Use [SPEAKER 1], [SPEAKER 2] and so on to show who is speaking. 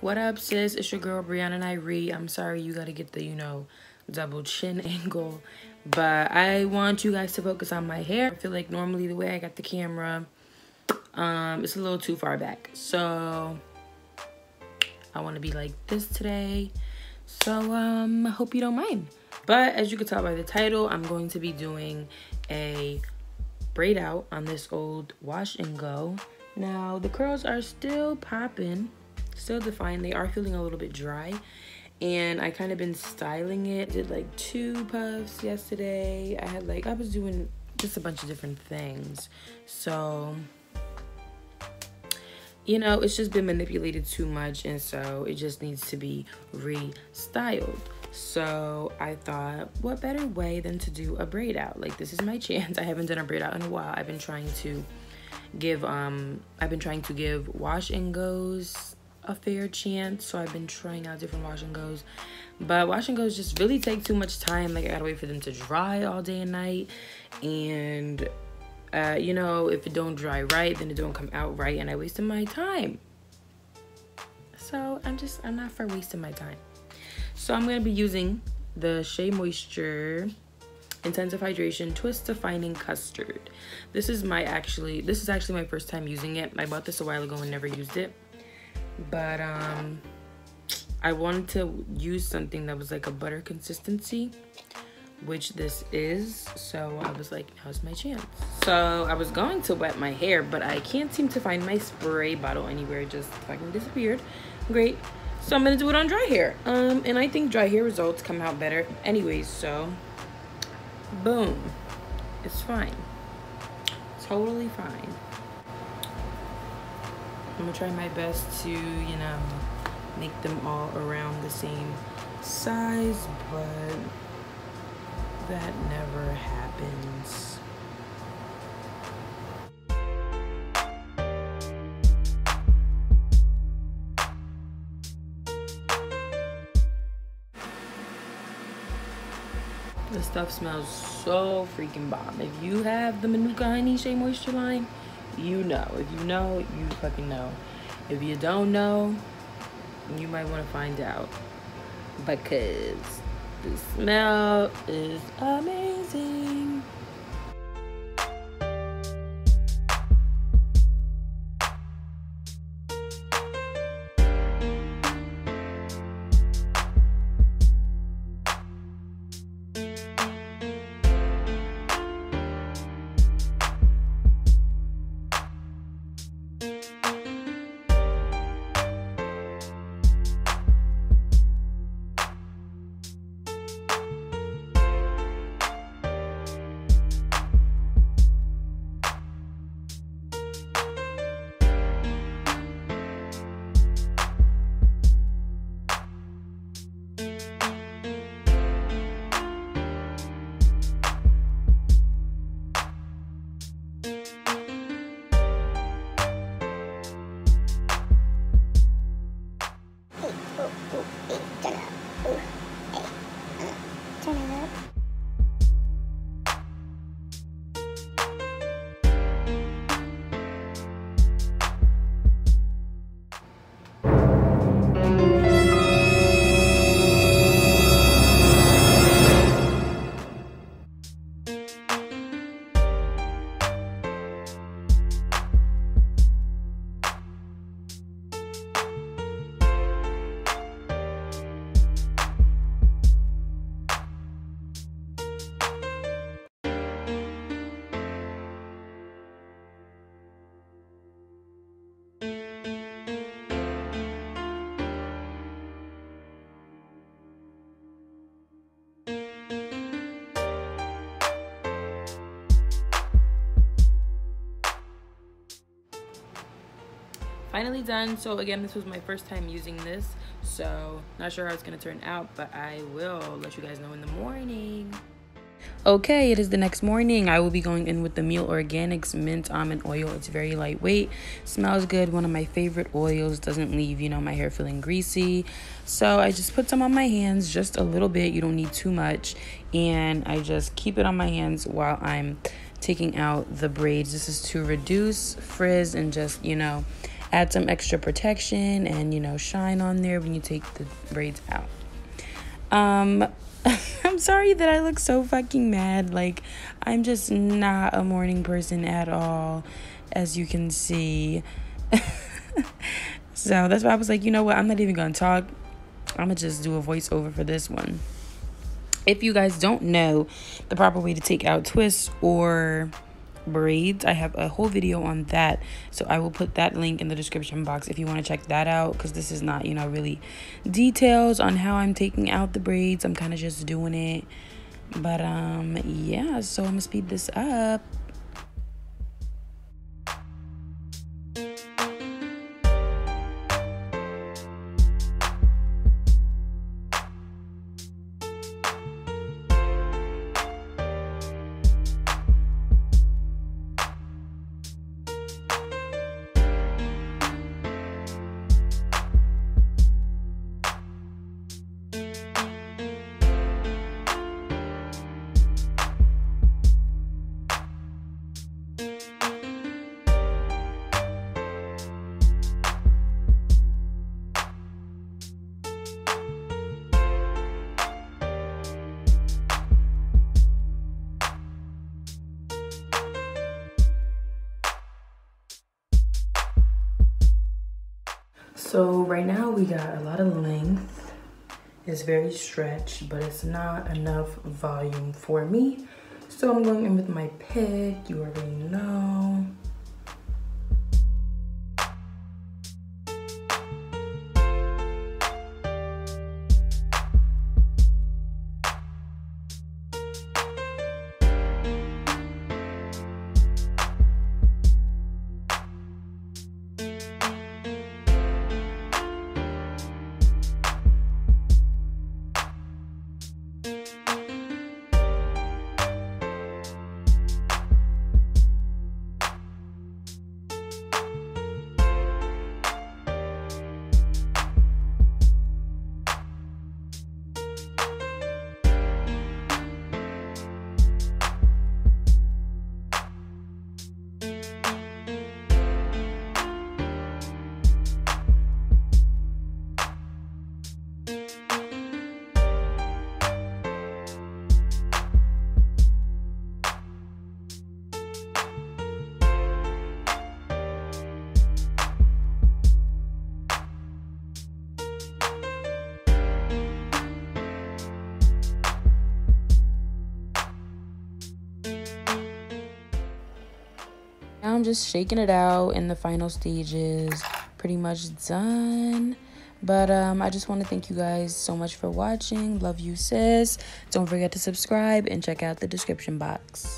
[SPEAKER 1] What up, sis? It's your girl Brianna Niree. I'm sorry you gotta get the, you know, double chin angle. But I want you guys to focus on my hair. I feel like normally the way I got the camera, um, it's a little too far back. So I want to be like this today. So um, I hope you don't mind. But as you can tell by the title, I'm going to be doing a braid out on this old wash and go. Now the curls are still popping, still defined. They are feeling a little bit dry. And I kind of been styling it. Did like two puffs yesterday. I had like, I was doing just a bunch of different things. So you know, it's just been manipulated too much, and so it just needs to be restyled. So I thought, what better way than to do a braid out? Like this is my chance. I haven't done a braid out in a while. I've been trying to give um I've been trying to give wash and goes a fair chance. So I've been trying out different wash and goes. But wash and goes just really take too much time. Like I gotta wait for them to dry all day and night. And uh, you know, if it don't dry right, then it don't come out right, and I wasted my time. So I'm just, I'm not for wasting my time. So I'm gonna be using the Shea Moisture Intensive Hydration Twist Defining Custard. This is my actually, this is actually my first time using it. I bought this a while ago and never used it. But um, I wanted to use something that was like a butter consistency which this is. So I was like, now's my chance. So I was going to wet my hair, but I can't seem to find my spray bottle anywhere. It just fucking disappeared. Great. So I'm gonna do it on dry hair. Um, and I think dry hair results come out better anyways, so boom. It's fine. Totally fine. I'm gonna try my best to, you know, make them all around the same size, but that never happens. The stuff smells so freaking bomb. If you have the Manuka Honey Shea Moisture line, you know. If you know, you fucking know. If you don't know, you might want to find out. Because the smell is amazing. Finally done so again this was my first time using this so not sure how it's gonna turn out but i will let you guys know in the morning Okay, it is the next morning. I will be going in with the Mielle Organics Mint Almond Oil. It's very lightweight, smells good. One of my favorite oils. Doesn't leave, you know, my hair feeling greasy. So I just put some on my hands, just a little bit. You don't need too much. And I just keep it on my hands while I'm taking out the braids. This is to reduce frizz and just, you know, add some extra protection and you know shine on there when you take the braids out. Um i'm sorry that i look so fucking mad. Like i'm just not a morning person at all as you can see. So that's why i was like you know what? I'm not even gonna talk. I'm gonna just do a voiceover for this one. If you guys don't know the proper way to take out twists or braids. I have a whole video on that. So I will put that link in the description box if you want to check that out because this is not, you know, really details on how I'm taking out the braids. I'm kind of just doing it. But um yeah, so I'm going to speed this up. So right now we got a lot of length. It's very stretched, but it's not enough volume for me. So I'm going in with my pick, you already know. Now I'm just shaking it out in the final stages. Pretty much done. But um, I just want to thank you guys so much for watching. Love you, sis. Don't forget to subscribe and check out the description box.